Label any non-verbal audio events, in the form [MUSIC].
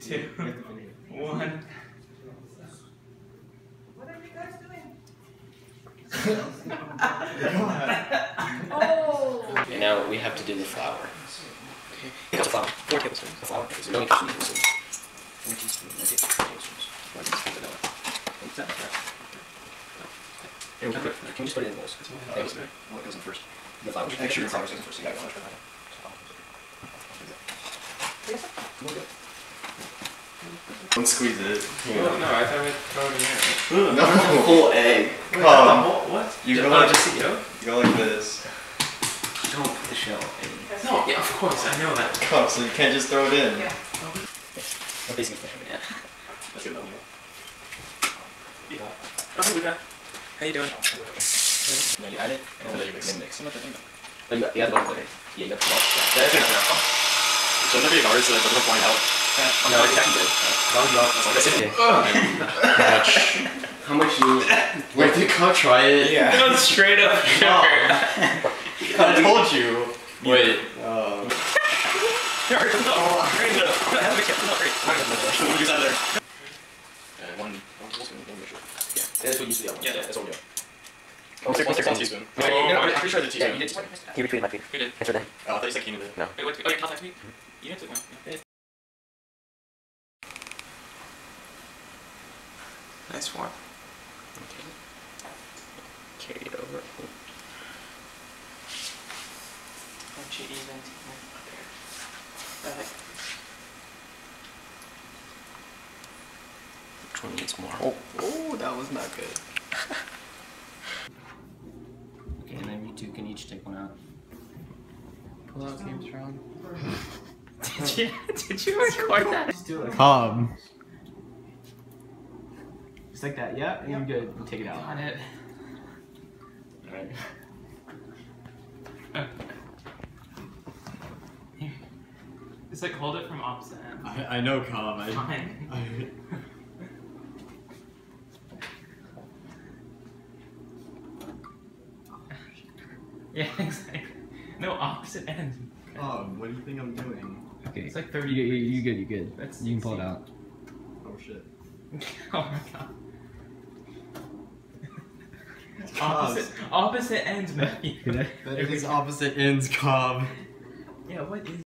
two, one. What are you guys doing? Oh! [LAUGHS] And now we have to do the flour. Okay. It's a flour. Four tablespoons of flour. So no need to use Four teaspoons. That's it. Tablespoons. One teaspoon vanilla. Wait, is that right? Here, we'll put, can we just put it in bowls? Thanks. What goes in first? The flour. Make sure your flour goes in first. You got it. Don't squeeze it. Oh, no, I thought we'd throw it in there. No. Whole egg. Wait, Come. Uh, the whole- What? You oh, go oh, like- just the yolk? Go like this. Don't put the shell in. No, yeah, of course, I know that. Come, so you can't just throw it in. Yeah. Or basically, yeah. That's good. Yeah. Oh, we got. How you doing? Now you add it, and And then then you you mix. mix. mix. No, you got, you got the butter. Yeah, you got the salt. Yeah, I think so. So never get ours so that it doesn't fly out. No, it's actually good. Much. How much you? Wait, did Cobb try it? Yeah. No, straight up sugar. I told you. Wait. Um, one, one tablespoon. Yeah, that's what you see. Yeah. that's what we do. one One one second. teaspoon. Oh, No, I'm my- pretty sure it's a Yeah, you did. He retweeted my feed. Who did? Thanks for that. Oh, I thought you said Keenan did. No. Wait, what? Oh, you contact me? You didn't take one. Nice one. Okay. Carry it over. Aren't you even? Okay. Which one needs more? Oh, Oh, that was not good. [LAUGHS] okay, and then you two can each take one out. Pull out Game Strong. [LAUGHS] did you did you record that? Just do it. Cobb. Just like that. Yeah, and you're good. You take it out. On it. Alright. It's like hold it from opposite ends. I, I know Cobb. I, Fine. I, [LAUGHS] Yeah, exactly. No, opposite ends. Oh, what do you think I'm doing? Okay. It's like 30 You, you, degrees. you good. You good. That's you can pull it out. Oh shit. [LAUGHS] oh my god. Cobb. Opposite, opposite ends, Matthew. [LAUGHS] Good. That is opposite ends, Cobb. Yeah, what is